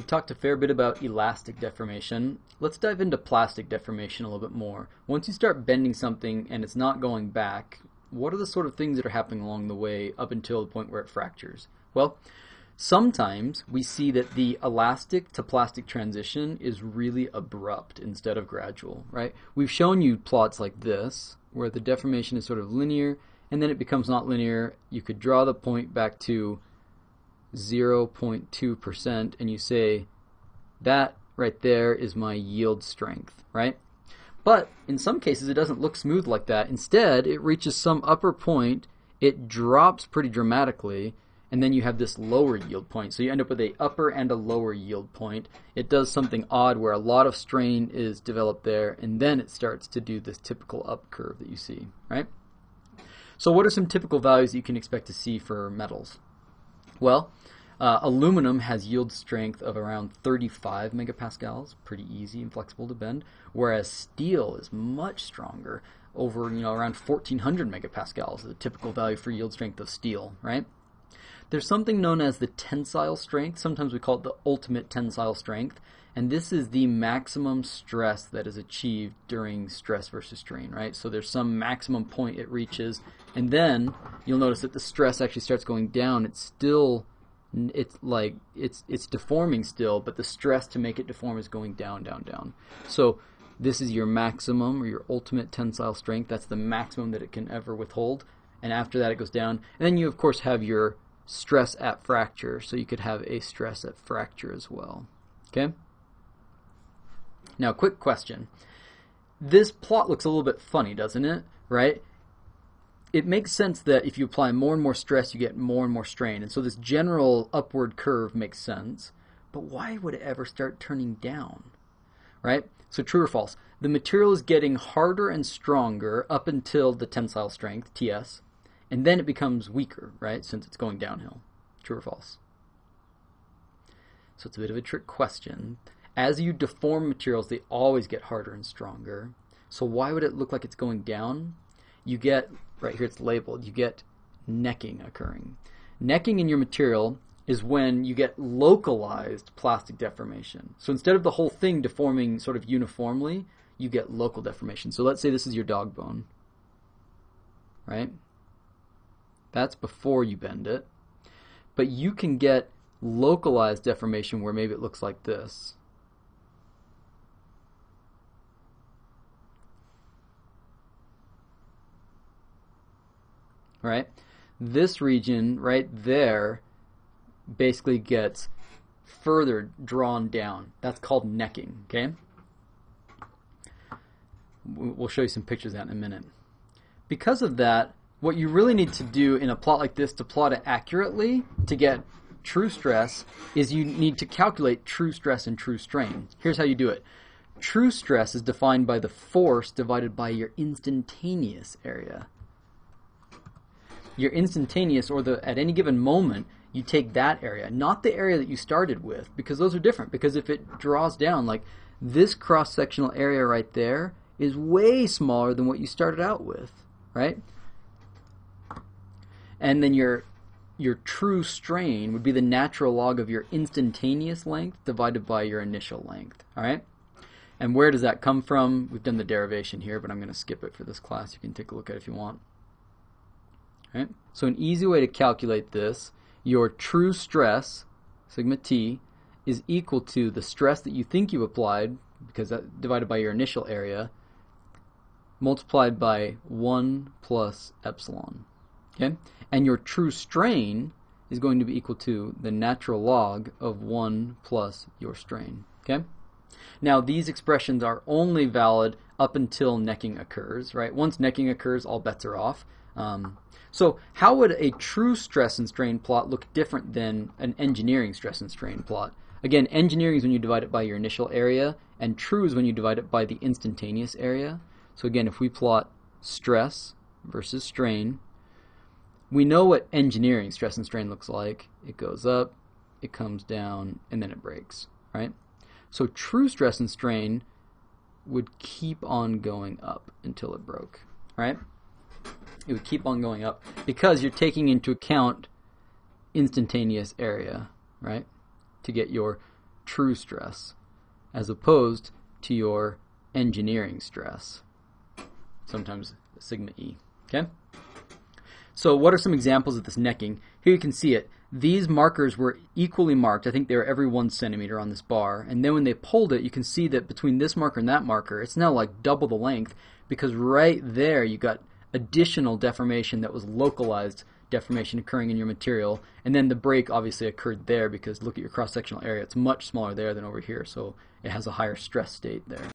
We've talked a fair bit about elastic deformation. Let's dive into plastic deformation a little bit more. Once you start bending something and it's not going back, what are the sort of things that are happening along the way up until the point where it fractures? Well, sometimes we see that the elastic to plastic transition is really abrupt instead of gradual, right? We've shown you plots like this where the deformation is sort of linear and then it becomes not linear. You could draw the point back to 0.2% and you say that right there is my yield strength, right? But in some cases it doesn't look smooth like that. Instead, it reaches some upper point, it drops pretty dramatically, and then you have this lower yield point. So you end up with a upper and a lower yield point. It does something odd where a lot of strain is developed there, and then it starts to do this typical up curve that you see, right? So what are some typical values that you can expect to see for metals? Well, uh, aluminum has yield strength of around 35 megapascals, pretty easy and flexible to bend, whereas steel is much stronger, over you know around 1400 megapascals, the typical value for yield strength of steel, right? There's something known as the tensile strength. Sometimes we call it the ultimate tensile strength, and this is the maximum stress that is achieved during stress versus strain, right? So there's some maximum point it reaches, and then you'll notice that the stress actually starts going down. It's still it's like it's it's deforming still, but the stress to make it deform is going down, down, down. So this is your maximum or your ultimate tensile strength. That's the maximum that it can ever withhold. And after that, it goes down. And then you, of course, have your stress at fracture. So you could have a stress at fracture as well. Okay? Now, quick question. This plot looks a little bit funny, doesn't it? Right? it makes sense that if you apply more and more stress, you get more and more strain. And so this general upward curve makes sense. But why would it ever start turning down? Right? So true or false? The material is getting harder and stronger up until the tensile strength, TS, and then it becomes weaker, right? Since it's going downhill. True or false? So it's a bit of a trick question. As you deform materials, they always get harder and stronger. So why would it look like it's going down? You get right here it's labeled, you get necking occurring. Necking in your material is when you get localized plastic deformation. So instead of the whole thing deforming sort of uniformly, you get local deformation. So let's say this is your dog bone, right? That's before you bend it. But you can get localized deformation where maybe it looks like this. Right? This region right there basically gets further drawn down. That's called necking, okay? We'll show you some pictures of that in a minute. Because of that, what you really need to do in a plot like this to plot it accurately to get true stress is you need to calculate true stress and true strain. Here's how you do it. True stress is defined by the force divided by your instantaneous area your instantaneous or the at any given moment you take that area, not the area that you started with, because those are different. Because if it draws down, like this cross sectional area right there is way smaller than what you started out with, right? And then your your true strain would be the natural log of your instantaneous length divided by your initial length, all right? And where does that come from? We've done the derivation here, but I'm going to skip it for this class. You can take a look at it if you want. Right? So an easy way to calculate this, your true stress, sigma t, is equal to the stress that you think you applied, because that divided by your initial area, multiplied by 1 plus epsilon. Okay? And your true strain is going to be equal to the natural log of 1 plus your strain. Okay? Now, these expressions are only valid up until necking occurs, right? Once necking occurs, all bets are off. Um, so, how would a true stress and strain plot look different than an engineering stress and strain plot? Again, engineering is when you divide it by your initial area, and true is when you divide it by the instantaneous area. So, again, if we plot stress versus strain, we know what engineering stress and strain looks like. It goes up, it comes down, and then it breaks, right? So, true stress and strain would keep on going up until it broke, right? it would keep on going up because you're taking into account instantaneous area, right? To get your true stress, as opposed to your engineering stress, sometimes sigma E. Okay? So, what are some examples of this necking? Here you can see it. These markers were equally marked. I think they were every one centimeter on this bar. And then when they pulled it, you can see that between this marker and that marker, it's now like double the length because right there you got additional deformation that was localized deformation occurring in your material. And then the break obviously occurred there because look at your cross sectional area. It's much smaller there than over here. So it has a higher stress state there.